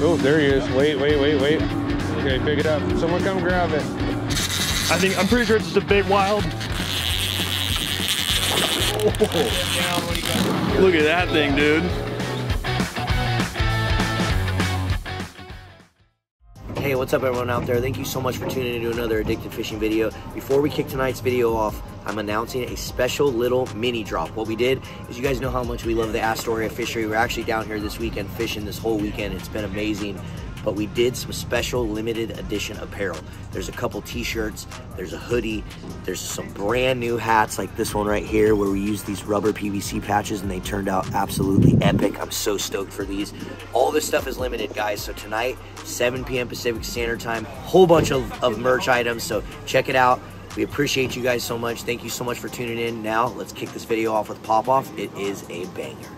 Oh, there he is. Wait, wait, wait, wait. Okay, pick it up. Someone come grab it. I think, I'm pretty sure it's just a big wild. Oh. Look at that thing, dude. Hey, what's up everyone out there? Thank you so much for tuning into another Addicted Fishing video. Before we kick tonight's video off, I'm announcing a special little mini drop. What we did is you guys know how much we love the Astoria fishery. We're actually down here this weekend fishing this whole weekend. It's been amazing but we did some special limited edition apparel. There's a couple t-shirts, there's a hoodie, there's some brand new hats like this one right here where we used these rubber PVC patches and they turned out absolutely epic. I'm so stoked for these. All this stuff is limited guys, so tonight, 7 p.m. Pacific Standard Time, whole bunch of, of merch items, so check it out. We appreciate you guys so much. Thank you so much for tuning in. Now, let's kick this video off with Pop Off. It is a banger.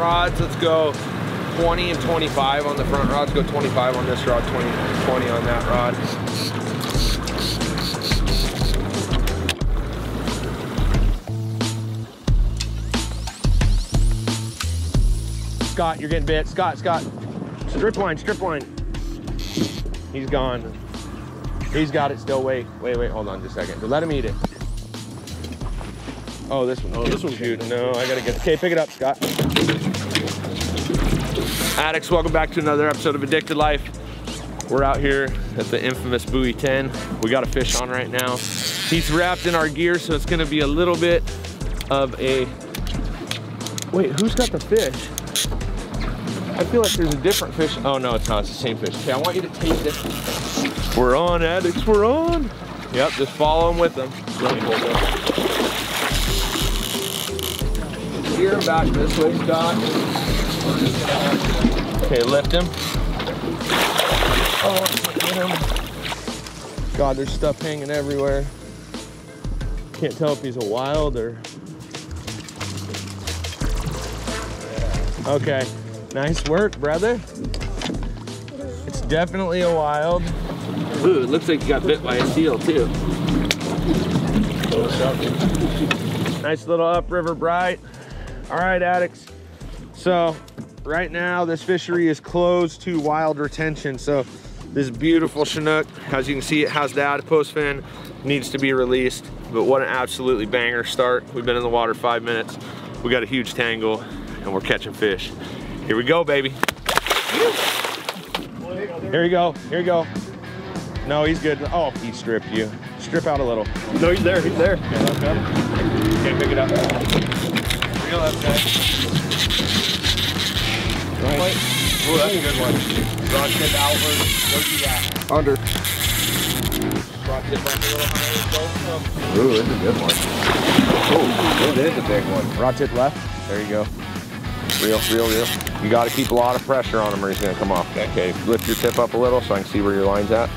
Rods. Let's go 20 and 25 on the front rods. Go 25 on this rod, 20, 20 on that rod. Scott, you're getting bit. Scott, Scott. Strip line, strip line. He's gone. He's got it still. Wait, wait, wait. Hold on just a second. Let him eat it. Oh, this one. Oh, this one. Shoot, no, I gotta get. Okay, pick it up, Scott. Addicts, welcome back to another episode of Addicted Life. We're out here at the infamous Buoy 10. We got a fish on right now. He's wrapped in our gear, so it's gonna be a little bit of a. Wait, who's got the fish? I feel like there's a different fish. Oh no, it's not. It's the same fish. Okay, I want you to take this. We're on, addicts. We're on. Yep, just follow him with them. Steer him back this way, Scott. Okay, lift him. Oh, get him. God, there's stuff hanging everywhere. Can't tell if he's a wild or. Okay, nice work, brother. It's definitely a wild. Ooh, it looks like you got bit by a seal too. Nice little upriver bright. All right, addicts. So right now this fishery is closed to wild retention. So this beautiful Chinook, as you can see, it has the adipose fin, needs to be released. But what an absolutely banger start. We've been in the water five minutes. We got a huge tangle and we're catching fish. Here we go, baby. Here you go, here you go. No, he's good. Oh, he stripped you. Strip out a little. No, he's there, he's there. Okay, pick it up. Reel up, guy. Right. Oh, that's a good one. Rod tip outward. Where's he at? Under. Rod tip a little higher. Ooh, that's a good one. Oh, it is a big one. Rod tip left. There you go. Reel, reel, reel. You got to keep a lot of pressure on him or he's going to come off. Okay. okay, lift your tip up a little so I can see where your line's at.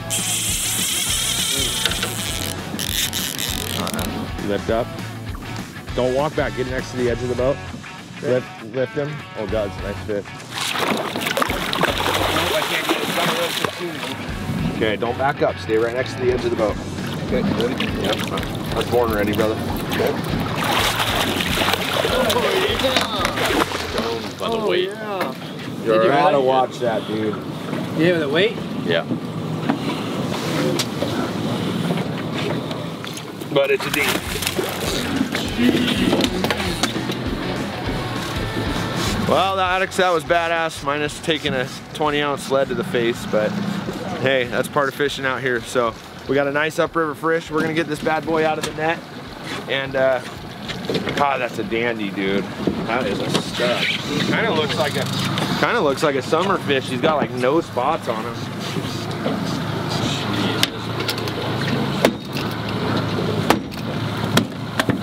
Uh-huh. Lift up. Don't walk back. Get next to the edge of the boat. Lift, lift him. Oh, God, it's a nice fish. Okay, don't back up. Stay right next to the edge of the boat. Okay, ready? Yep. That's born ready, brother. Okay. Oh, by the oh, weight. Yeah. You're gotta watch that, dude. Yeah, the weight? Yeah. But it's a ding. Well, the addicts, that was badass, minus taking a 20 ounce lead to the face, but hey, that's part of fishing out here. So we got a nice upriver fish. We're gonna get this bad boy out of the net. And uh, God, that's a dandy, dude. That is a stud. Kind of looks like a, kind of looks like a summer fish. He's got like no spots on him.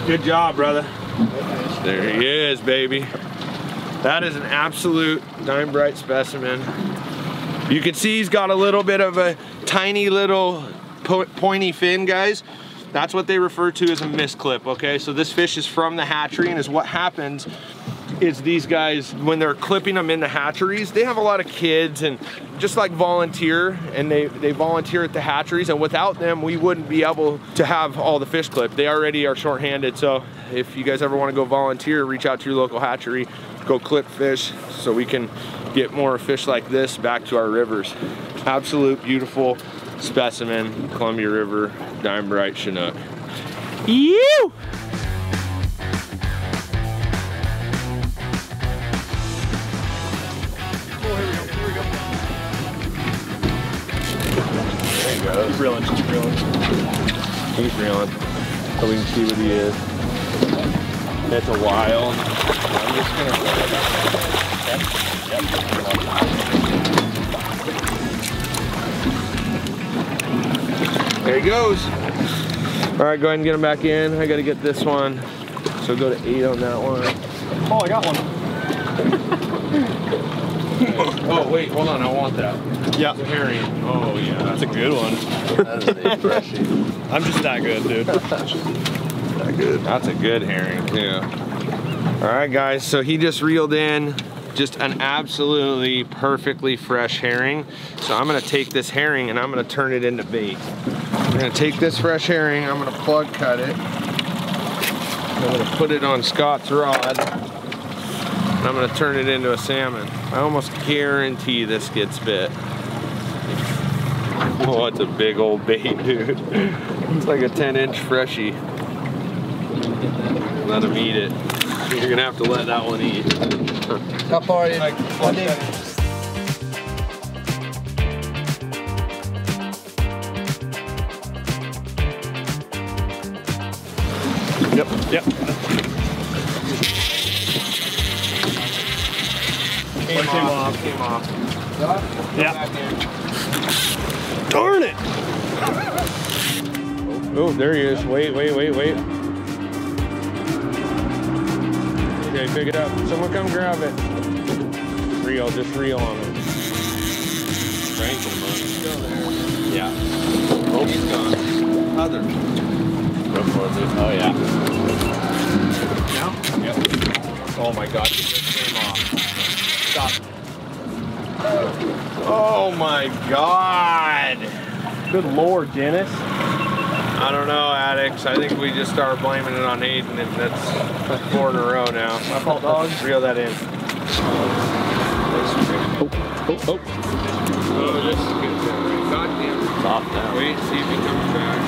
Good job, brother. There he is, baby. That is an absolute dime bright specimen. You can see he's got a little bit of a tiny little po pointy fin, guys. That's what they refer to as a misclip, okay? So this fish is from the hatchery and is what happens is these guys, when they're clipping them in the hatcheries, they have a lot of kids and just like volunteer and they, they volunteer at the hatcheries and without them, we wouldn't be able to have all the fish clipped. They already are shorthanded. So if you guys ever wanna go volunteer, reach out to your local hatchery, go clip fish so we can get more fish like this back to our rivers. Absolute beautiful specimen, Columbia River, Dime Bright Chinook. You! Keep reeling, keep reeling. Keep reeling so we can see what he is. It's a while. I'm just gonna There he goes. All right, go ahead and get him back in. I gotta get this one. So go to eight on that one. Oh, I got one. Oh wait, hold on, I want that. Yeah, It's a herring. Oh yeah. that's a good one. That is a freshie. I'm just that good, dude. That good. That's a good herring too. All right, guys. So he just reeled in just an absolutely perfectly fresh herring. So I'm gonna take this herring and I'm gonna turn it into bait. I'm gonna take this fresh herring. I'm gonna plug cut it. I'm gonna put it on Scott's rod. And I'm gonna turn it into a salmon. I almost guarantee this gets bit. Oh, it's a big old bait, dude. It's like a 10 inch freshie. Let him eat it. You're gonna have to let that one eat. How far in? Yep, came off. Yeah. Darn it! Oh, oh, there he is. Wait, wait, wait, wait. Okay, pick it up. Someone come grab it. Reel, just reel on him. Strangle him. Still there. Yeah. Oh, he's gone. Other. Go for it, dude. Oh, yeah. Now? Yep. Oh my god, he just came off. Stop. Oh my god. Good lord, Dennis. I don't know, addicts. I think we just start blaming it on Aiden, and that's four in a row now. My fault, dog. Reel that in. Oh, oh, oh. Oh, this is good. God damn. Off now. Wait, see if he comes back.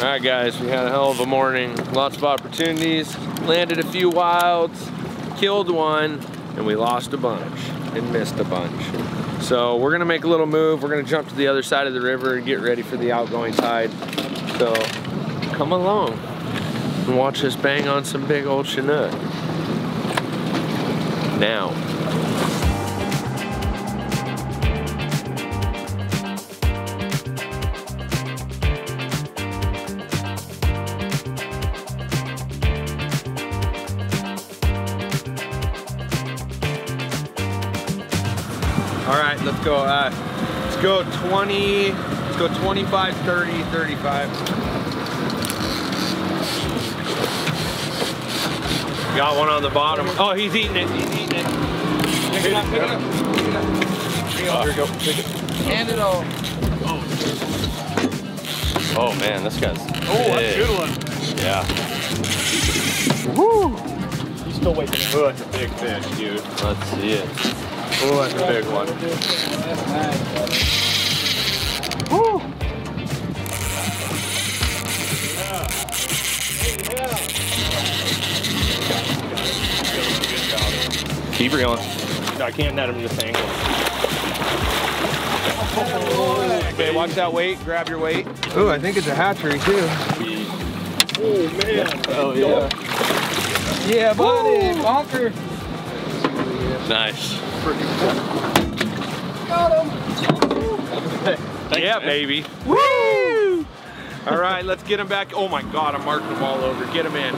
All right, guys, we had a hell of a morning. Lots of opportunities. Landed a few wilds, killed one, and we lost a bunch and missed a bunch. So we're gonna make a little move. We're gonna jump to the other side of the river and get ready for the outgoing tide. So come along and watch us bang on some big old Chinook. Now. Go 20, let's go 25, 30, 35. Got one on the bottom. Oh, he's eating it. He's eating it. Pick it up, pick it up. Pick it up. Here we go. Pick it. Hand it all. Oh, man, this guy's. Oh, that's a good one. Yeah. He's still waiting. Oh, that's a big fish, dude. Let's see it. Oh, that's a big one. Keep reeling. I can't net him in this angle. Okay, watch that weight. Grab your weight. Oh, I think it's a hatchery too. Oh, man. Oh, yeah. Yeah, buddy. Bonker. Nice. Yeah, baby. Woo! All right, let's get him back. Oh my God, I'm marking them all over. Get him in.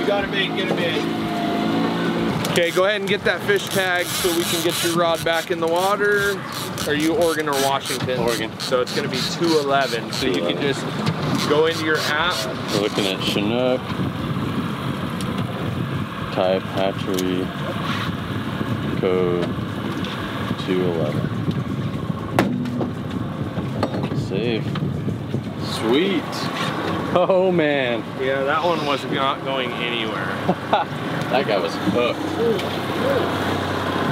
You got him in. Get him in. Okay, go ahead and get that fish tag so we can get your rod back in the water. are you Oregon or Washington? Oregon. So it's gonna be 211. So you can just go into your app. We're looking at Chinook. Type hatchery. Code 211. Save. Sweet. Oh man. Yeah, that one was not going anywhere. That guy was hooked.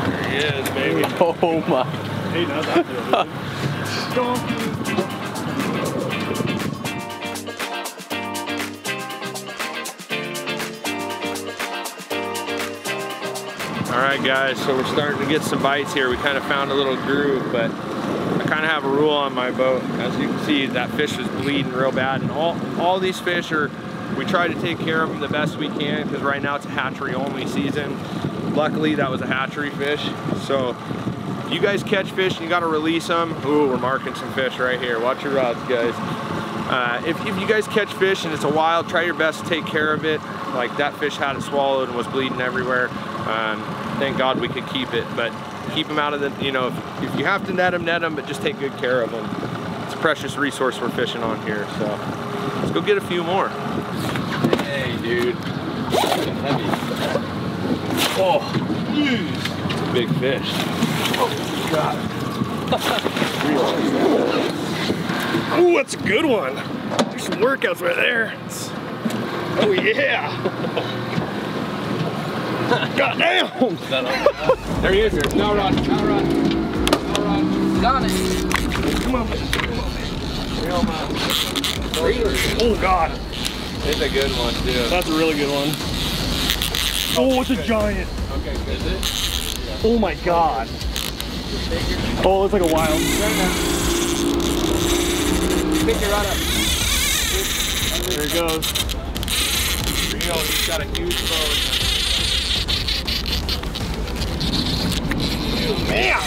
There he is, baby. Oh my. Hey, how's All right, guys, so we're starting to get some bites here. We kind of found a little groove, but I kind of have a rule on my boat. As you can see, that fish was bleeding real bad, and all, all these fish are, we try to take care of them the best we can, because right now it's a hatchery only season. Luckily, that was a hatchery fish, so you guys catch fish and you gotta release them. Ooh, we're marking some fish right here. Watch your rods, guys. Uh, if, if you guys catch fish and it's a wild, try your best to take care of it. Like that fish had it swallowed and was bleeding everywhere. Um, thank God we could keep it, but keep them out of the, you know, if, if you have to net them, net them, but just take good care of them. It's a precious resource we're fishing on here, so let's go get a few more. Hey, dude. Fucking heavy. Oh, it's a big fish. Oh, God. Ooh, that's a good one. There's some workouts right there. Oh yeah. God damn. There he is. There's no rod, no rod, no rod. Got it. Come on. Real man. Oh God. It's a good one, too. That's a really good one. Oh, it's a giant. Okay, is it? Oh my God. Oh, it's like a wild. Pick your rod up. There it goes. Know, he's got a huge boat. Man.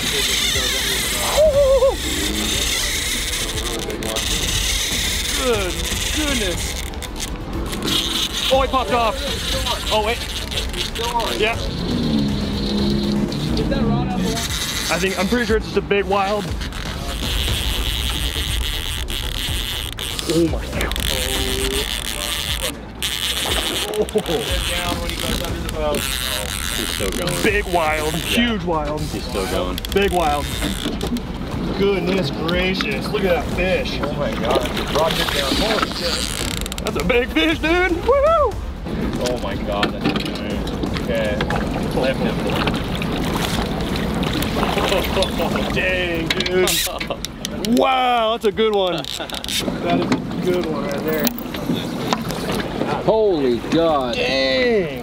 Good goodness. Oh, he popped off. Oh, wait. Yeah. Get that rod out the. I think, I'm pretty sure it's just a big wild. Oh my God. down when he goes under the boat. Still going. Big wild. Huge wild. He's still going. Big wild. Goodness gracious. Look at that fish. Oh my god. Rod it down. Holy shit. That's a big fish, dude. Woohoo! Oh my god, that's a giant. Okay. Lift him. Oh, dang, dude. wow, that's a good one. That is a good one right there. Holy God. Dang.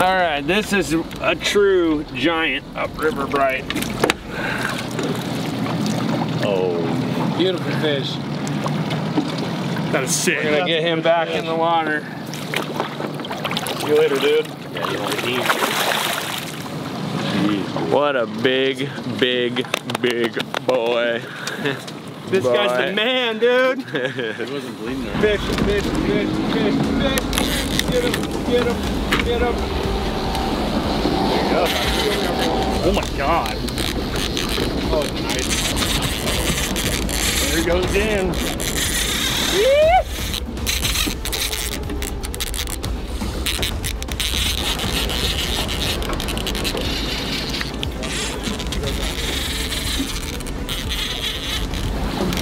All right, this is a true giant upriver bright. Oh. Beautiful fish. That is sick. We're gonna get him back in the water. See you later, dude. What a big, big, big boy. This guy's Boy. the man, dude. He wasn't bleeding Fish, fish, fish, fish, fish. Get him, get him, get him. Oh my god. Oh, nice. There he goes Dan.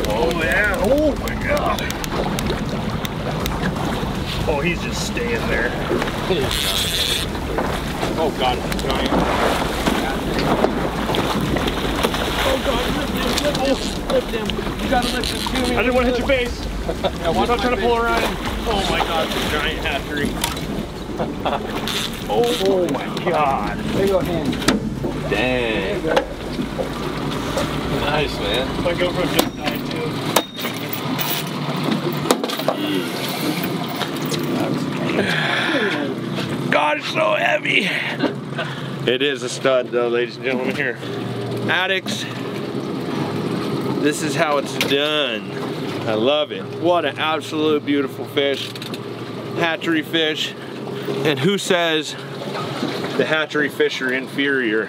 Oh. Oh my god. Oh, he's just staying there. Oh god, it's a giant. Oh god, lift him, lift him, lift him. You gotta lift him to me. I didn't want to hit your face. Yeah, I'm watch not my trying to pull face. around. Oh my god, it's a giant hatchery. oh, oh my god. There you go, hand. Dang. Nice, man. My GoPro just died too. God, it's so heavy. It is a stud though, ladies and gentlemen here. Addicts, this is how it's done. I love it. What an absolute beautiful fish. Hatchery fish. And who says the hatchery fish are inferior?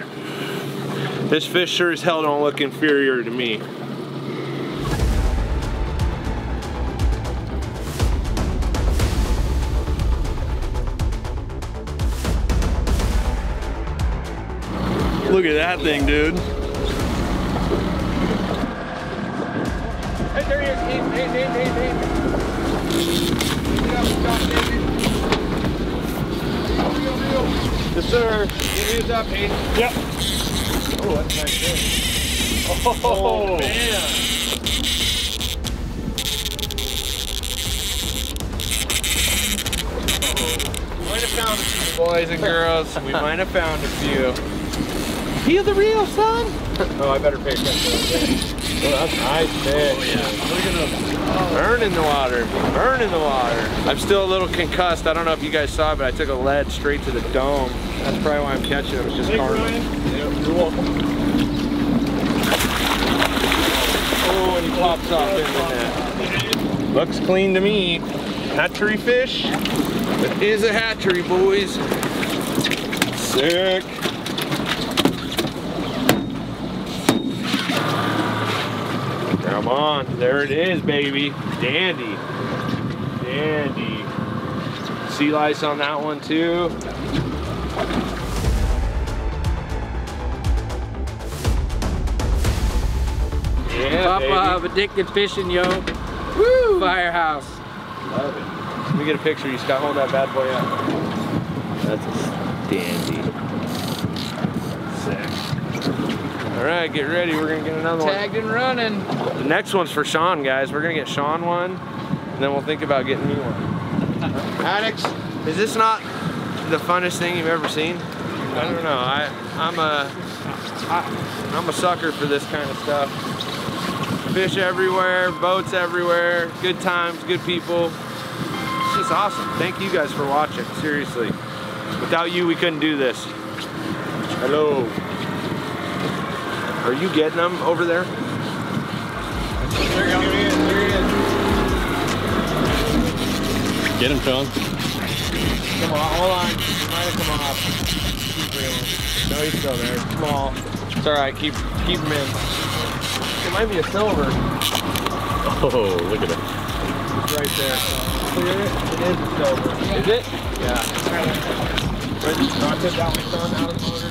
This fish sure as hell don't look inferior to me. Look at that thing, dude. Hey, there he is. Hey, hey, hey, hey, hey. Yes, sir. Hands up, Hayden. Yep. Oh, that's a nice fish. Oh, oh, man. We might have found a few, boys and girls. We might have found a few. He the real son? oh, I better pay attention. Oh, that's nice fish. Oh, yeah. Look at him. Burn in the water. Burn in the water. I'm still a little concussed. I don't know if you guys saw but I took a lead straight to the dome. That's probably why I'm catching it. It was just Thanks, carving. Ryan. You're welcome. Oh, and he pops off in the net. Looks clean to me. Hatchery fish. It is a hatchery, boys. Sick. Come on, there it is, baby. Dandy. Dandy. Sea lice on that one too. Yeah, Papa baby. of addicted fishing, yo. Woo! Firehouse. Love it. Let me get a picture. You Scott, hold that bad boy up. That's a dandy. All right, get ready. We're gonna get another one. Tagged and running. The next one's for Sean, guys. We're gonna get Sean one, and then we'll think about getting me one. Addicts, is this not the funnest thing you've ever seen? I don't know. I I'm a I, I'm a sucker for this kind of stuff. Fish everywhere, boats everywhere, good times, good people. It's just awesome. Thank you guys for watching, seriously. Without you, we couldn't do this. Hello. Are you getting them over there? There he is, there he is. Get him, Sean. Come on, hold on. He might have come off. Keep reeling. No, he's still there. Small. It's all right. Keep keep him in. It might be a silver. Oh, look at it. It's right there. Clear it. It is a silver. Is it? Yeah. Where's the not tip that one, Sean, out of the motor?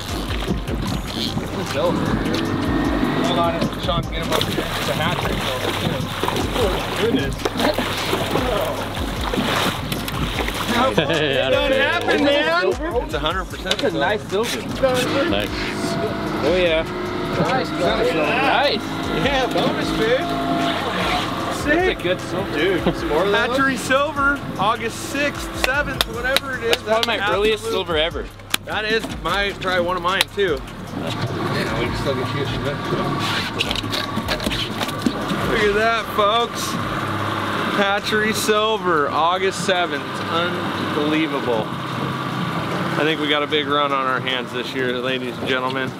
It's a silver. Hold on, Sean, get him up. It's a hatchery silver, too. Oh, goodness. Done happened, man. It's a hundred percent. That's a nice silver. Nice. Oh yeah. Nice, nice. Yeah, bonus fish. That's a good silver. Dude, some more Hatchery Silver, August 6th, 7th, whatever it is. Probably my That's earliest silver ever. That is my, probably one of mine too. Yeah, we can still get Look at that, folks. Hatchery Silver, August 7th. Unbelievable. I think we got a big run on our hands this year, ladies and gentlemen.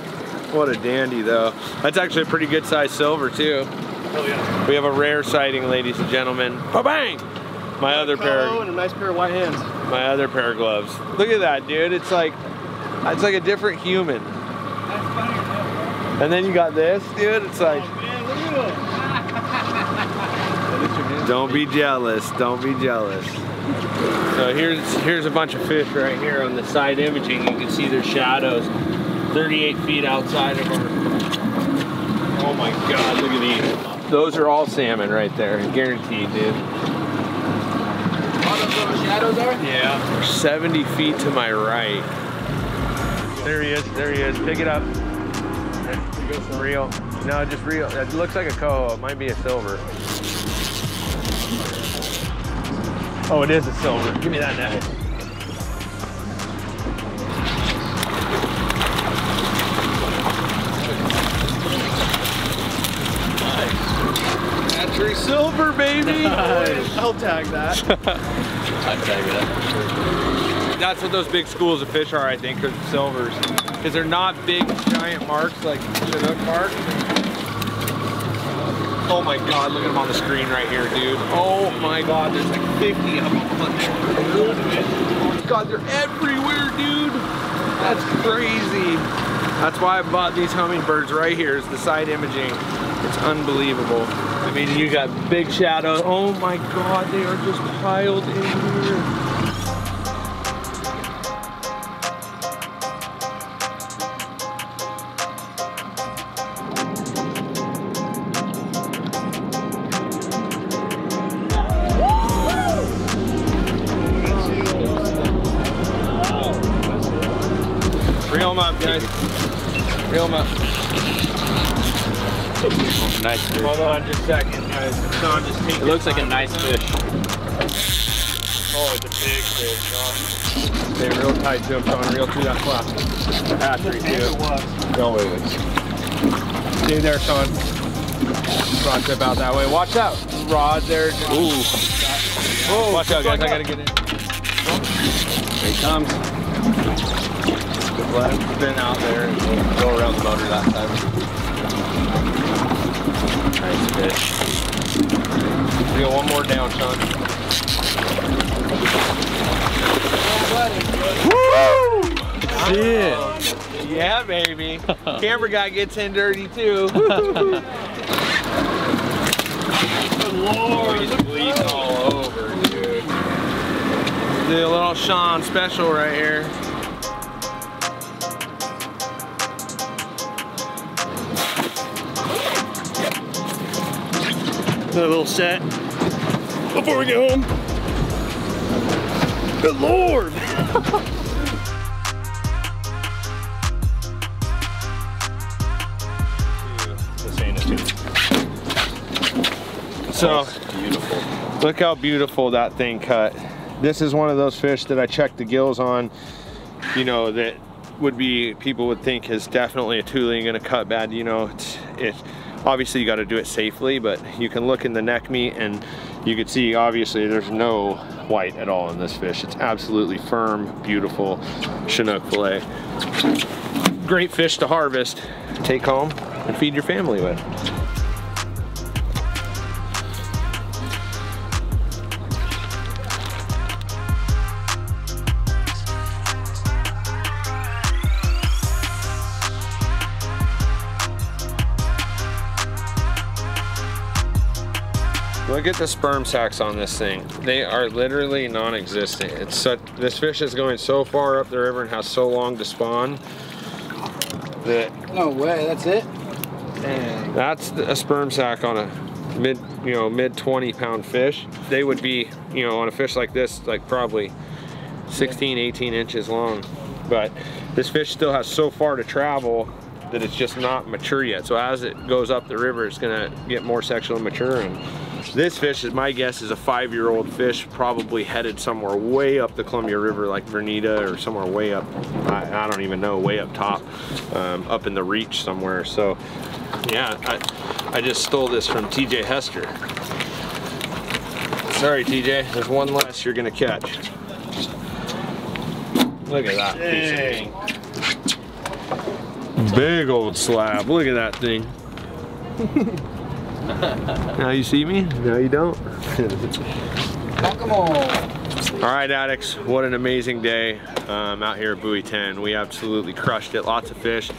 What a dandy, though. That's actually a pretty good size silver, too. Oh, yeah. We have a rare sighting, ladies and gentlemen. Ba-bang! My other pair, Oh, and a nice pair of white hands. my other pair of gloves. Look at that, dude. It's like, it's like a different human. And then you got this, dude. It's like, Man, look at don't be jealous. Don't be jealous. So here's here's a bunch of fish right here on the side imaging. You can see their shadows, 38 feet outside of our. Oh my God! Look at these. Those are all salmon right there, guaranteed, dude. All those shadows are? Yeah. 70 feet to my right. There he is. There he is. Pick it up. Real. No, just real. It looks like a coho. It might be a silver. Oh, it is a silver. Give me that net. Silver, baby. I'll tag that. I'd tag that. That's what those big schools of fish are, I think, are silvers. Because they're not big, giant marks like Chinook mark. Oh my God, look at them on the screen right here, dude. Oh my God, there's like 50 of them on there. God, they're everywhere, dude. That's crazy. That's why I bought these Humminbirds right here is the side imaging. It's unbelievable. I mean, you got big shadows. Oh my God, they are just piled in here. Reel guys. Reel them up. Nice fish. Hold on just a second, guys. Sean, just take It looks like a nice fish. Oh, it's a big fish, Sean. Stay real tight to him, Sean. Reel through that flap. Hatchery, too. No way. Stay there, Sean. Rod tip out that way. Watch out. Rod there. Ooh. Oh, Watch out, guys. I gotta get in. Here he comes. Let him spin out there and we'll go around the motor that time. Nice fish. Reel one more down, Sean. Woo! Shit. Yeah, baby. Camera guy gets in dirty too. Lord, he's bleeding all over, dude. A little Sean special right here. Another little set before we get home. Good lord! So, Beautiful. look how beautiful that thing cut. This is one of those fish that I checked the gills on, you know, that would be, people would think is definitely a tooling gonna cut bad, you know, it's, it, obviously you gotta do it safely, but you can look in the neck meat and you can see obviously there's no white at all in this fish. It's absolutely firm, beautiful Chinook fillet. Great fish to harvest, take home and feed your family with. Look at the sperm sacs on this thing. They are literally non-existent. It's such, this fish is going so far up the river and has so long to spawn that No way, that's it? that's a sperm sac on a mid, you know, mid 20 pound fish. They would be, you know, on a fish like this, like probably 16, 18 inches long. But this fish still has so far to travel that it's just not mature yet. So as it goes up the river, it's gonna get more sexually mature. And this fish, is my guess, is a five-year-old fish, probably headed somewhere way up the Columbia River, like Vernita, or somewhere way up. I, I don't even know, way up top, um, up in the reach somewhere. So, yeah, I, I just stole this from TJ Hester. Sorry, TJ. There's one less you're gonna catch. Look at that piece of. Big old slab. Look at that thing. now you see me? Now you don't. All right, addicts, what an amazing day um, out here at Buoy 10. We absolutely crushed it, lots of fish.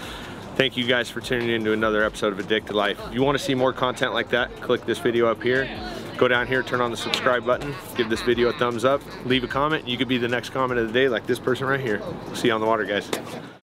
Thank you guys for tuning in to another episode of Addicted Life. If you want to see more content like that, click this video up here. Go down here, turn on the subscribe button, give this video a thumbs up, leave a comment. You could be the next comment of the day like this person right here. See you on the water, guys.